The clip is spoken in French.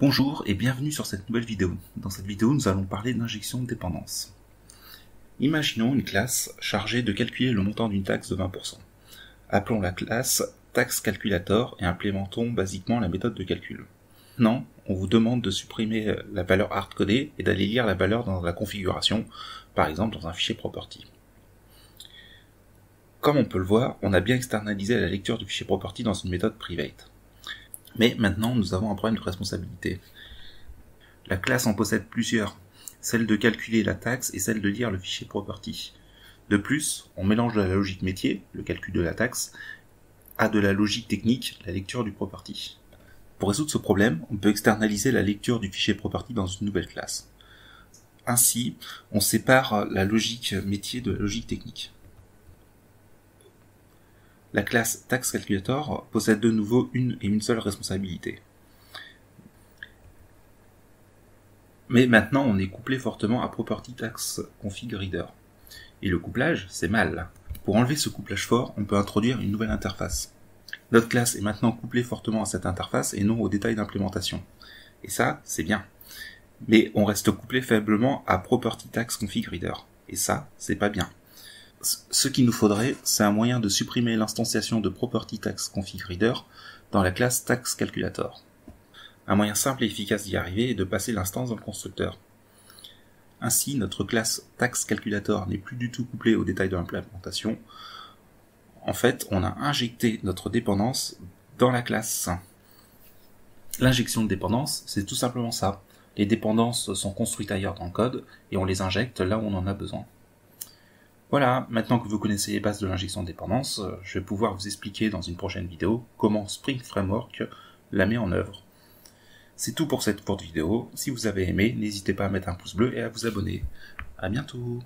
Bonjour et bienvenue sur cette nouvelle vidéo. Dans cette vidéo, nous allons parler d'injection de dépendance. Imaginons une classe chargée de calculer le montant d'une taxe de 20%. Appelons la classe taxe calculator et implémentons basiquement la méthode de calcul. Non, on vous demande de supprimer la valeur hardcodée et d'aller lire la valeur dans la configuration, par exemple dans un fichier property. Comme on peut le voir, on a bien externalisé la lecture du fichier property dans une méthode private. Mais maintenant, nous avons un problème de responsabilité. La classe en possède plusieurs, celle de calculer la taxe et celle de lire le fichier property. De plus, on mélange de la logique métier, le calcul de la taxe, à de la logique technique, la lecture du property. Pour résoudre ce problème, on peut externaliser la lecture du fichier property dans une nouvelle classe. Ainsi, on sépare la logique métier de la logique technique. La classe TaxCalculator possède de nouveau une et une seule responsabilité. Mais maintenant, on est couplé fortement à Property Tax Config Reader. Et le couplage, c'est mal. Pour enlever ce couplage fort, on peut introduire une nouvelle interface. Notre classe est maintenant couplée fortement à cette interface et non aux détails d'implémentation. Et ça, c'est bien. Mais on reste couplé faiblement à Property Tax Config Reader. Et ça, c'est pas bien ce qu'il nous faudrait, c'est un moyen de supprimer l'instanciation de Property Reader dans la classe Tax Calculator. Un moyen simple et efficace d'y arriver est de passer l'instance dans le constructeur. Ainsi, notre classe Tax Calculator n'est plus du tout couplée aux détails de l'implémentation. En fait, on a injecté notre dépendance dans la classe. L'injection de dépendance, c'est tout simplement ça. Les dépendances sont construites ailleurs dans le code et on les injecte là où on en a besoin. Voilà, maintenant que vous connaissez les bases de l'injection de dépendance, euh, je vais pouvoir vous expliquer dans une prochaine vidéo comment Spring Framework la met en œuvre. C'est tout pour cette courte vidéo. Si vous avez aimé, n'hésitez pas à mettre un pouce bleu et à vous abonner. À bientôt